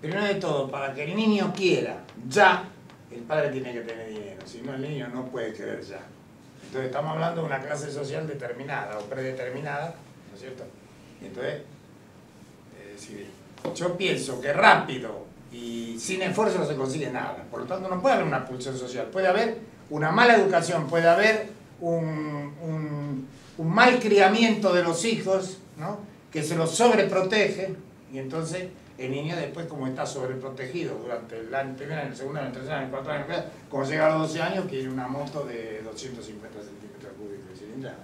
Primero de todo, para que el niño quiera ya, el padre tiene que tener dinero, si no el niño no puede querer ya. Entonces estamos hablando de una clase social determinada o predeterminada, ¿no es cierto? Y entonces, eh, si yo pienso que rápido y sin esfuerzo no se consigue nada, por lo tanto no puede haber una pulsión social, puede haber una mala educación, puede haber un, un, un mal criamiento de los hijos, ¿no? que se los sobreprotege, y entonces el niño después como está sobreprotegido durante el año, el segundo el tercer año, el cuarto año, como llega a los 12 años quiere una moto de 250 centímetros cúbicos de cilindrada.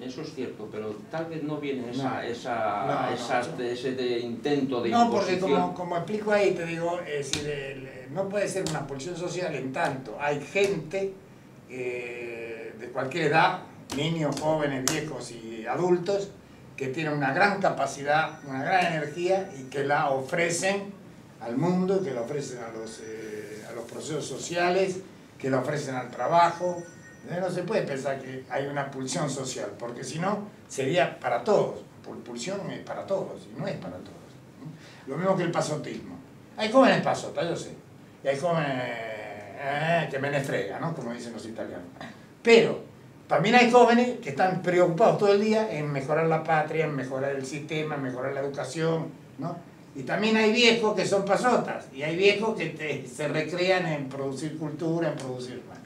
Eso es cierto, pero tal vez no viene esa, No. esa, No, no, ese de intento de No, porque como, como explico ahí, te digo, es decir, el- no puede ser una pulsión social en tanto hay gente eh, de cualquier edad, niños, jóvenes, viejos y adultos, que tienen una gran capacidad, una gran energía y que la ofrecen al mundo, que la ofrecen a los, eh, a los procesos sociales, que la ofrecen al trabajo. Eh, No se puede pensar que hay una pulsión social, porque si no, sería para todos. Pul- Pulsión es para todos, y no es para todos. Lo mismo que el pasotismo. Hay jóvenes pasotas, yo sé. Y hay jóvenes eh, que menestrega, ¿no? Como dicen los italianos. Pero también hay jóvenes que están preocupados todo el día en mejorar la patria, en mejorar el sistema, en mejorar la educación, ¿no? Y también hay viejos que son pasotas, y hay viejos que te- se recrean en producir cultura, en producir... Bueno,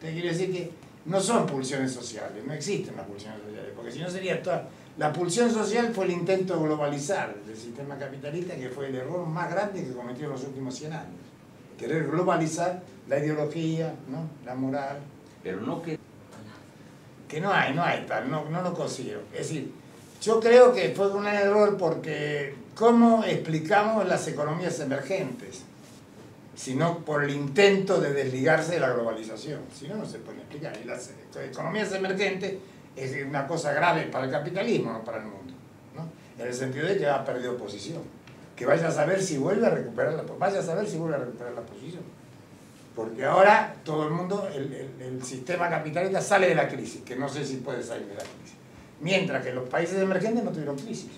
te quiero decir que no son pulsiones sociales, no existen las pulsiones sociales, porque si no sería toda... La pulsión social fue el intento de globalizar el sistema capitalista, que fue el error más grande que cometió en los últimos 100 años. Querer globalizar la ideología, ¿no? la moral, Pero no que que no hay, no hay tal, no, no lo consigo. Es decir, yo creo que fue un error porque ¿cómo explicamos las economías emergentes? Si no por el intento de desligarse de la globalización. Si no, no se puede explicar. Y las economías emergentes es una cosa grave para el capitalismo, no para el mundo. ¿no? En el sentido de que ha perdido posición. Que vaya a saber si vuelve a recuperar la, vaya a saber si vuelve a recuperar la posición. Porque ahora todo el mundo, el, sistema capitalista sale de la crisis, que no sé si puede salir de la crisis. Mientras que los países emergentes no tuvieron crisis.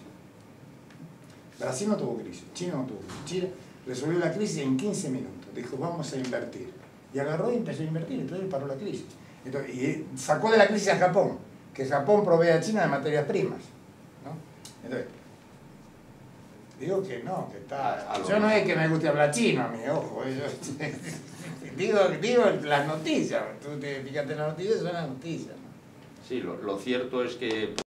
Brasil no tuvo crisis, China no tuvo crisis. China resolvió la crisis en 15 minutos. Dijo, vamos a invertir. Y agarró y empezó a invertir, entonces paró la crisis. Y sacó de la crisis a Japón, que Japón provee a China de materias primas. ¿no? Entonces, digo que no, que está... A- a lo Yo no es que me guste hablar chino a mí, ojo. yo- digo, digo las noticias, tú te fíjate en las noticias, son las noticias. ¿no? sí, lo, lo cierto es que